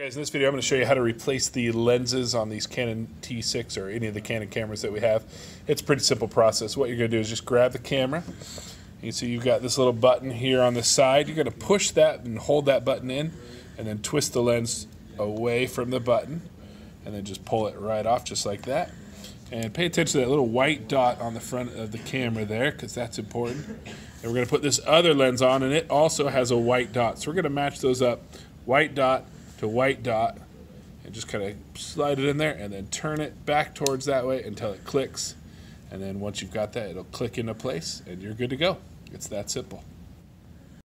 guys, in this video I'm going to show you how to replace the lenses on these Canon T6 or any of the Canon cameras that we have. It's a pretty simple process. What you're going to do is just grab the camera. You see you've got this little button here on the side. You're going to push that and hold that button in and then twist the lens away from the button and then just pull it right off just like that. And pay attention to that little white dot on the front of the camera there because that's important. And we're going to put this other lens on and it also has a white dot. So we're going to match those up. White dot to white dot and just kind of slide it in there and then turn it back towards that way until it clicks. And then once you've got that, it'll click into place and you're good to go. It's that simple.